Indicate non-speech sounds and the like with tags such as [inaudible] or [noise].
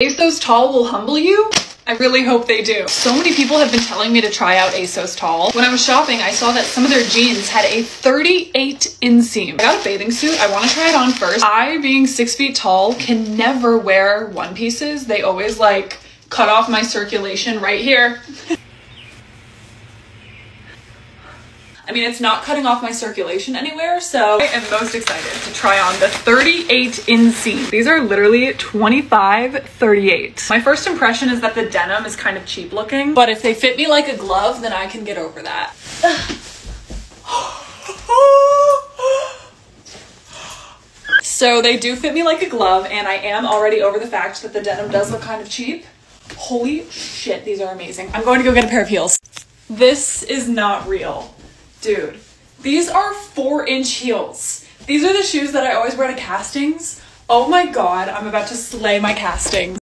ASOS Tall will humble you. I really hope they do. So many people have been telling me to try out ASOS Tall. When I was shopping, I saw that some of their jeans had a 38 inseam. I got a bathing suit. I want to try it on first. I, being six feet tall, can never wear one pieces. They always like cut off my circulation right here. [laughs] I mean, it's not cutting off my circulation anywhere, so I am most excited to try on the 38 inseam. These are literally 25, 38. My first impression is that the denim is kind of cheap looking, but if they fit me like a glove, then I can get over that. [gasps] so they do fit me like a glove, and I am already over the fact that the denim does look kind of cheap. Holy shit, these are amazing. I'm going to go get a pair of heels. This is not real. Dude, these are four inch heels. These are the shoes that I always wear to castings. Oh my god, I'm about to slay my casting.